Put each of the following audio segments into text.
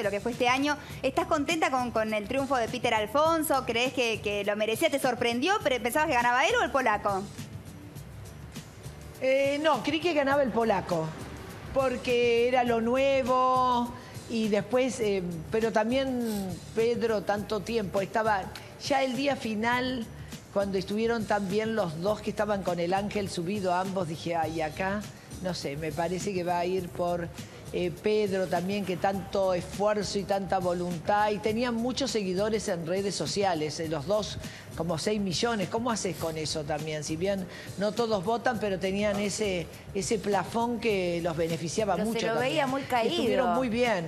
de lo que fue este año. ¿Estás contenta con, con el triunfo de Peter Alfonso? ¿Crees que, que lo merecía? ¿Te sorprendió? ¿Pero ¿Pensabas que ganaba él o el polaco? Eh, no, creí que ganaba el polaco, porque era lo nuevo y después, eh, pero también Pedro tanto tiempo, estaba ya el día final, cuando estuvieron también los dos que estaban con el ángel subido, ambos, dije, ay, acá, no sé, me parece que va a ir por eh, Pedro también, que tanto esfuerzo y tanta voluntad, y tenían muchos seguidores en redes sociales, eh, los dos como 6 millones. ¿Cómo haces con eso también? Si bien no todos votan, pero tenían ese, ese plafón que los beneficiaba Pero mucho. se lo también. veía muy Y caído. Estuvieron muy bien.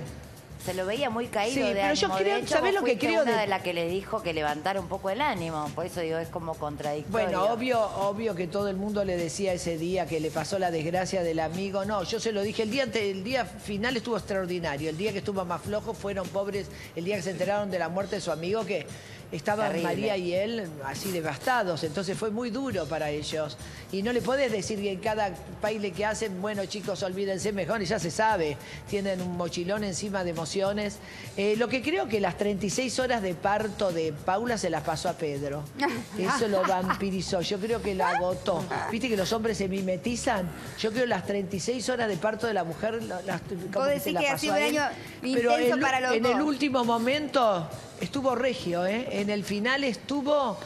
Se lo veía muy caído Sí, de pero yo ánimo. creo- de hecho, ¿sabés vos lo que creo una de- de las que le dijo que levantara un poco el ánimo. Por eso digo, es como contradictorio. Bueno, obvio, obvio que todo el mundo le decía ese día que le pasó la desgracia del amigo. No, yo se lo dije, el día, ante- el día final estuvo extraordinario. El día que estuvo más flojo fueron pobres, el día que se enteraron de la muerte de su amigo, que estaban Terrible. María y él así devastados. Entonces fue muy duro para ellos. Y no le podés decir que en cada baile que hacen, bueno chicos, olvídense mejor, y ya se sabe, tienen un mochilón encima de emociones. Eh, lo que creo que las 36 horas de parto de Paula se las pasó a Pedro. Eso lo vampirizó, yo creo que lo agotó. Viste que los hombres se mimetizan. Yo creo que las 36 horas de parto de la mujer las, como que se la pasó a un él. año Pero para los en el último momento estuvo regio, ¿eh? En el final estuvo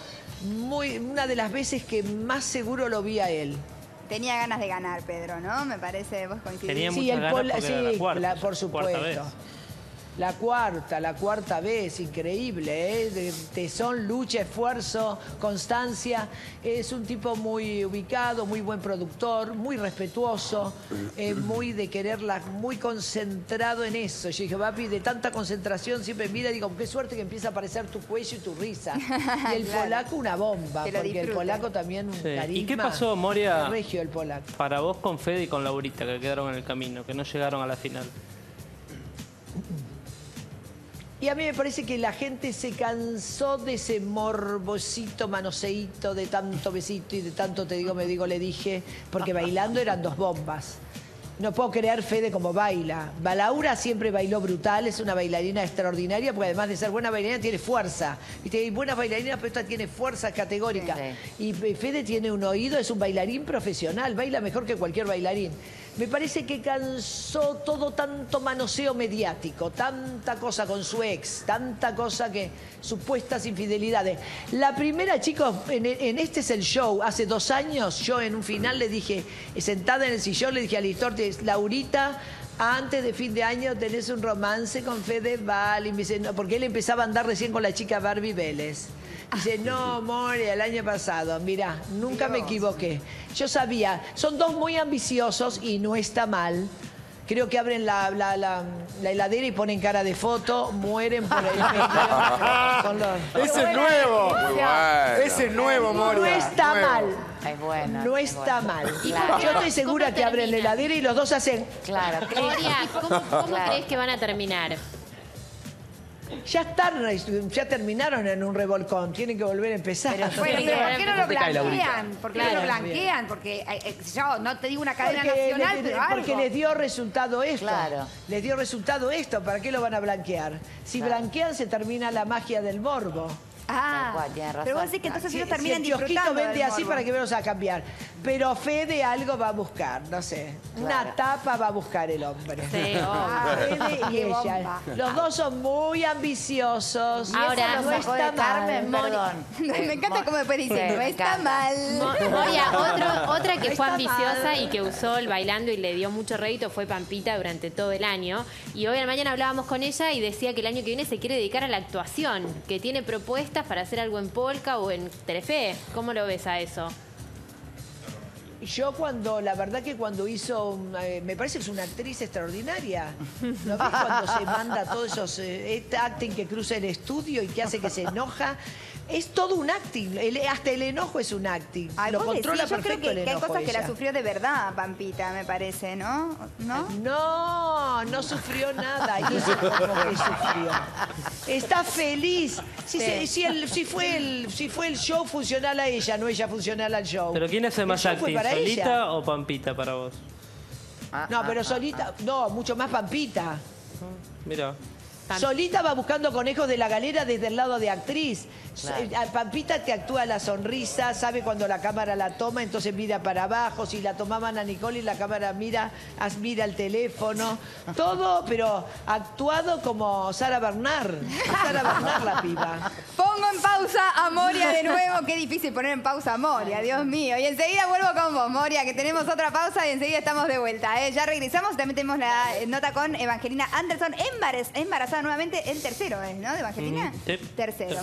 muy una de las veces que más seguro lo vi a él. Tenía ganas de ganar, Pedro, ¿no? Me parece, vos coincidís. Tenía Sí, muchas ganas la sí, cuarta, la- ya, por cuarta vez. La cuarta, la cuarta vez, increíble, ¿eh? De tesón, lucha, esfuerzo, constancia. Es un tipo muy ubicado, muy buen productor, muy respetuoso, eh, muy de quererla, muy concentrado en eso. Yo dije, papi, de tanta concentración siempre mira, digo, qué suerte que empieza a aparecer tu cuello y tu risa. Y el Claro. polaco una bomba, porque el polaco también un Sí. carisma. ¿Y qué pasó, Moria? Regio el polaco. Para vos con Fede y con Laurita, que quedaron en el camino, que no llegaron a la final. Y a mí me parece que la gente se cansó de ese morbosito, manoseíto, de tanto besito y de tanto te digo, me digo, le dije, porque bailando eran dos bombas. No puedo creer Fede como baila. Va- Laura siempre bailó brutal, es una bailarina extraordinaria, porque además de ser buena bailarina tiene fuerza. ¿Viste? Hay buenas bailarinas, pero esta tiene fuerza categórica. Sí, Y Fe- Fede tiene un oído, es un bailarín profesional, baila mejor que cualquier bailarín. Me parece que cansó todo tanto manoseo mediático, tanta cosa con su ex, tanta cosa que supuestas infidelidades. La primera, chicos, en, en este es el show, hace dos años, yo en un final le dije, sentada en el sillón, le dije a Listor, Laurita, antes de fin de año tenés un romance con Fede Val, y me dice, no, porque él empezaba a andar recién con la chica Barbie Vélez. Dice, no, Moria, el año pasado, mira, nunca me equivoqué. Yo sabía, son dos muy ambiciosos y no está mal. Creo que abren la, la- la- la heladera y ponen cara de foto, mueren por el medio. Son los- Ese es nuevo. Ese es nuevo, Moria. No está Nuevo. mal. Bueno. No es está bueno. mal. Claro. Yo estoy segura ¿Cómo que abren la heladera y los dos hacen. Claro. Moria, ¿cómo, cómo Claro. crees que van a terminar? Ya están, ya terminaron en un revolcón, tienen que volver a empezar. Pero- Bueno, pero ¿por qué no lo blanquean? ¿Por qué no lo blanquean? Porque, eh, eh, yo no te digo una cadena Porque, nacional, le- pero porque algo. les dio resultado esto. Claro. Les dio resultado esto. ¿Para qué lo van a blanquear? Si Claro. blanquean se termina la magia del morbo. Ah, Tal cual, razón. pero vos decís que entonces Si, ellos si terminan el kiosquito disfrutando vende del así morbo. para que vamos a cambiar. Pero Fede algo va a buscar, no sé. Claro. Una tapa va a buscar el hombre. Sí, Ah, Fede y ella. bomba. Los dos son muy ambiciosos. Y Ahora, eso no está de Carmen, mal. perdón. Me encanta Mo- cómo después dicen, Sí, no me está mal. Mo- Moria, otro- otra que fue ambiciosa mal. y que usó el bailando y le dio mucho rédito fue Pampita durante todo el año. Y hoy a la mañana hablábamos con ella y decía que el año que viene se quiere dedicar a la actuación, que tiene propuestas para hacer algo en Polka o en Telefe. ¿Cómo lo ves a eso? Yo cuando, la verdad que cuando hizo, eh, me parece que es una actriz extraordinaria. ¿No ves cuando se manda todos esos, eh, este acting que cruza el estudio y que hace que se enoja? Es todo un acting, el- hasta el enojo es un acting. Ay, Lo decís, controla yo creo perfecto que, el que hay enojo cosas que la sufrió de verdad, Pampita, me parece, ¿no? ¿No? No, no sufrió nada. Y eso como que sufrió. Está feliz. Si, se- si el- si fue el, si fue el show funcional a ella, no ella funcional al show. ¿Pero quién hace El más show fue acting, para Solita ella. o Pampita para vos? Ah, No, ah, pero ah, solita, no, mucho más Pampita. Mira. Pam- Solita va buscando conejos de la galera desde el lado de actriz. Claro. Eh, Pampita te actúa la sonrisa, sabe cuando la cámara la toma, entonces mira para abajo. Si la tomaban a Nicole y la cámara mira, mira el teléfono. Todo, pero actuado como Sara Bernard. Sara Bernard la piba. Pongo en pausa a Moria de nuevo. Qué difícil poner en pausa a Moria, Dios mío. Y enseguida vuelvo con vos, Moria, que tenemos otra pausa y enseguida estamos de vuelta. ¿eh? Ya regresamos. También tenemos la eh, nota con Evangelina Anderson, embaraz- embarazada nuevamente. El tercero es, ¿no? De Evangelina. Sí. Tercero.